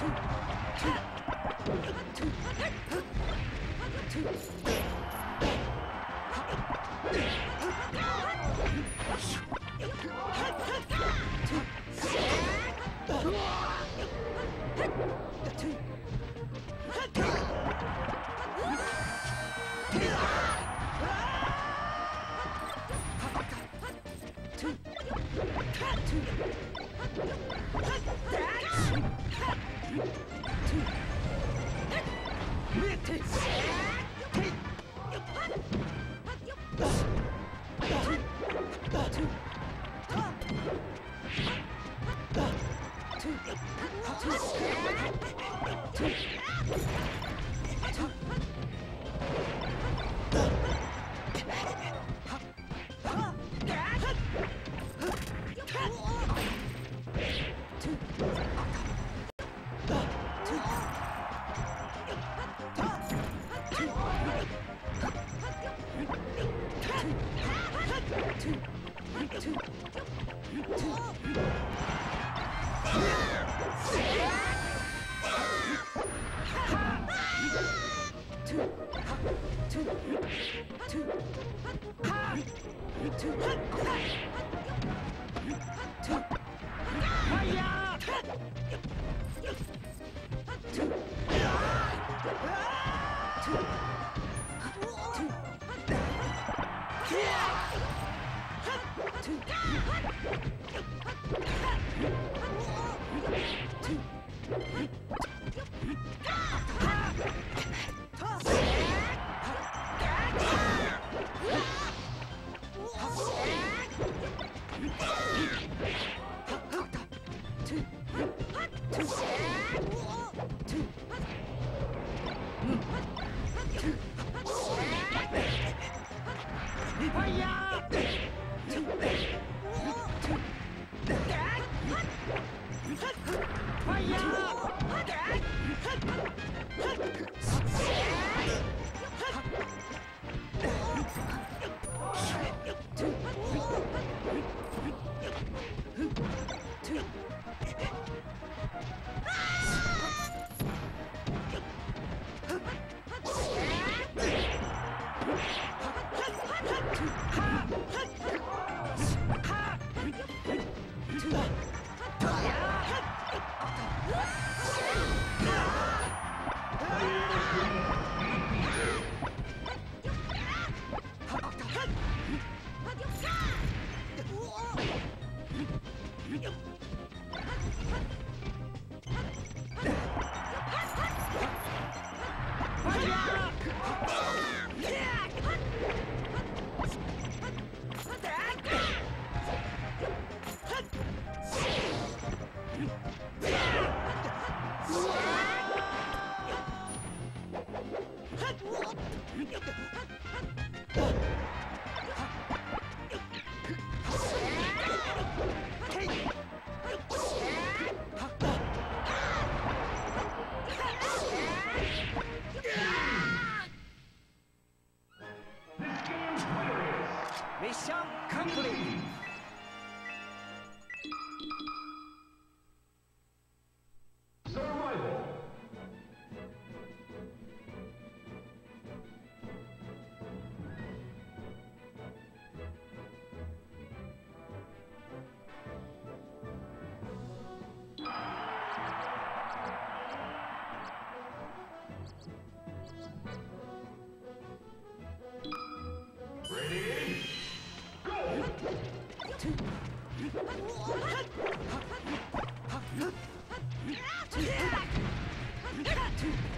미 you Two. Hiya! Thank you.